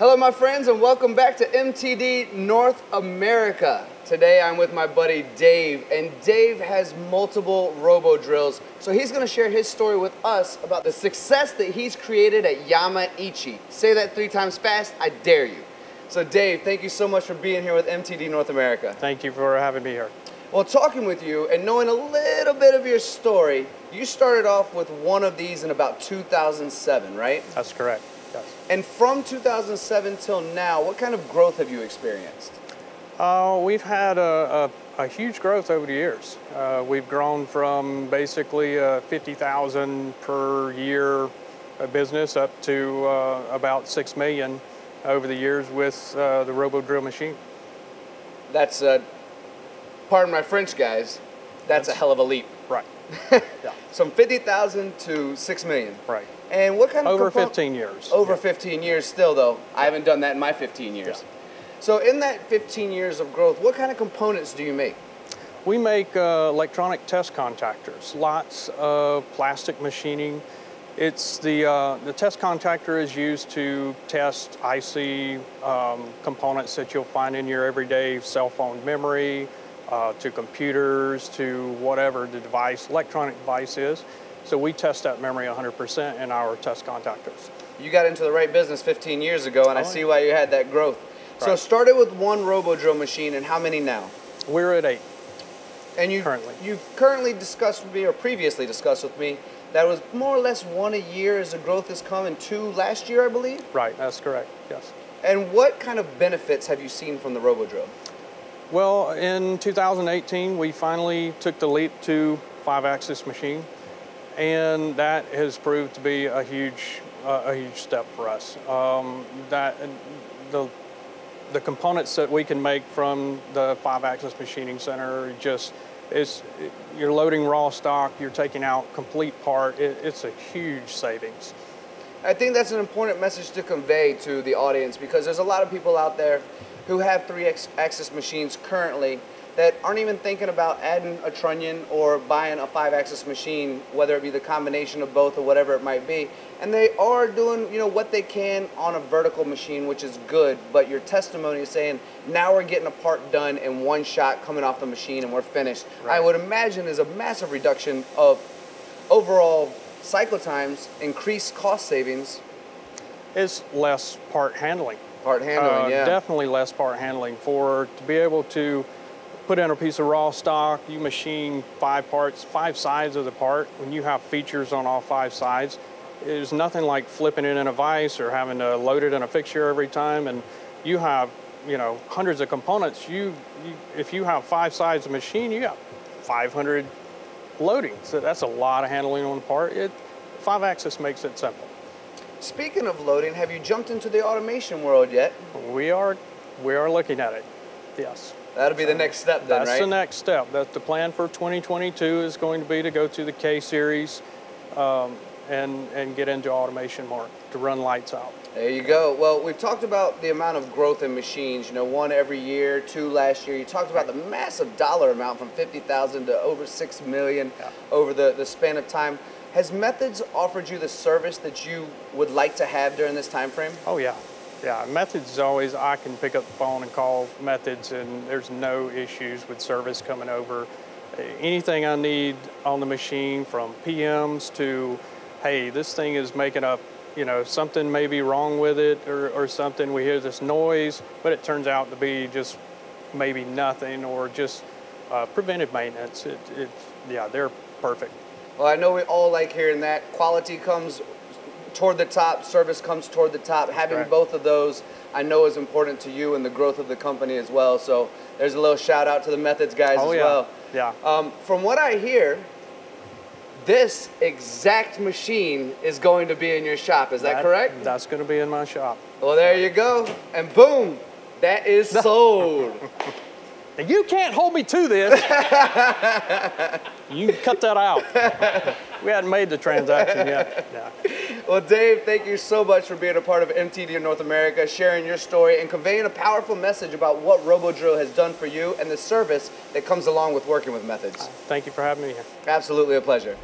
Hello, my friends, and welcome back to MTD North America. Today I'm with my buddy Dave, and Dave has multiple robo drills, so he's going to share his story with us about the success that he's created at Yamaichi. Say that three times fast, I dare you. So, Dave, thank you so much for being here with MTD North America. Thank you for having me here. Well, talking with you and knowing a little bit of your story, you started off with one of these in about 2007, right? That's correct. Yes. And from 2007 till now, what kind of growth have you experienced? Uh, we've had a, a, a, huge growth over the years. Uh, we've grown from basically uh, 50,000 per year business up to uh, about 6 million over the years with uh, the Robo Drill machine. That's, uh, pardon my French guys, that's, that's a hell of a leap. Right. yeah. From 50,000 to 6 million. Right. And what kind of over 15 years? Over yeah. 15 years still, though. Yeah. I haven't done that in my 15 years. Yeah. So in that 15 years of growth, what kind of components do you make? We make uh, electronic test contactors, lots of plastic machining. It's the, uh, the test contactor is used to test IC um, components that you'll find in your everyday cell phone memory, uh, to computers, to whatever the device, electronic device is. So we test that memory 100% in our test contactors. You got into the right business 15 years ago, and oh, I see why you had that growth. Right. So started with one robo drill machine, and how many now? We're at eight. And you currently you've currently discussed with me, or previously discussed with me, that was more or less one a year as the growth has come, and two last year, I believe. Right, that's correct. Yes. And what kind of benefits have you seen from the robo drill? Well, in 2018, we finally took the leap to five-axis machine and that has proved to be a huge, uh, a huge step for us. Um, that the the components that we can make from the five-axis machining center just is you're loading raw stock, you're taking out complete part. It, it's a huge savings. I think that's an important message to convey to the audience because there's a lot of people out there who have three-axis machines currently that aren't even thinking about adding a trunnion or buying a five axis machine, whether it be the combination of both or whatever it might be. And they are doing, you know, what they can on a vertical machine, which is good, but your testimony is saying, now we're getting a part done in one shot coming off the machine and we're finished. Right. I would imagine is a massive reduction of overall cycle times, increased cost savings. Is less part handling. Part handling, uh, yeah. Definitely less part handling for to be able to put in a piece of raw stock, you machine five parts, five sides of the part. When you have features on all five sides, there's nothing like flipping it in a vise or having to load it in a fixture every time. And you have, you know, hundreds of components. You, you if you have five sides of machine, you got 500 loading. So that's a lot of handling on the part. It, five axis makes it simple. Speaking of loading, have you jumped into the automation world yet? We are, we are looking at it. Yes. That'll be the next step then, That's right? the next step. That the plan for 2022 is going to be to go to the K series um, and, and get into automation more, to run lights out. There you go. Well, we've talked about the amount of growth in machines, you know, one every year, two last year. You talked about the massive dollar amount from 50,000 to over 6 million yeah. over the, the span of time. Has Methods offered you the service that you would like to have during this time frame? Oh, yeah. Yeah, Methods is always, I can pick up the phone and call Methods and there's no issues with service coming over. Anything I need on the machine from PMs to, hey, this thing is making up, you know, something may be wrong with it or, or something. We hear this noise, but it turns out to be just maybe nothing or just uh, preventive maintenance. It, it, yeah, they're perfect. Well, I know we all like hearing that. Quality comes toward the top, service comes toward the top. Having right. both of those, I know is important to you and the growth of the company as well. So there's a little shout out to the Methods guys oh, as yeah. well. Yeah. Um, from what I hear, this exact machine is going to be in your shop. Is that, that correct? That's going to be in my shop. Well, there you go. And boom, that is sold. You can't hold me to this. you cut that out. We hadn't made the transaction yet. Yeah. Well, Dave, thank you so much for being a part of MTD in North America, sharing your story and conveying a powerful message about what RoboDrill has done for you and the service that comes along with working with Methods. Thank you for having me here. Absolutely a pleasure.